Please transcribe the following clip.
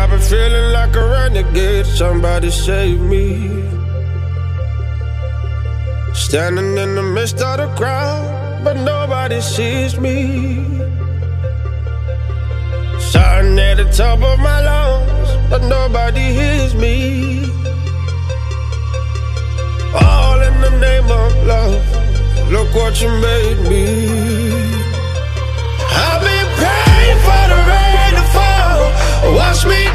I've been feeling like a renegade. Somebody save me. Standing in the midst of the crowd, but nobody sees me. Shouting at the top of my lungs, but nobody hears me. All in the name of love. Look what you made me. touch me.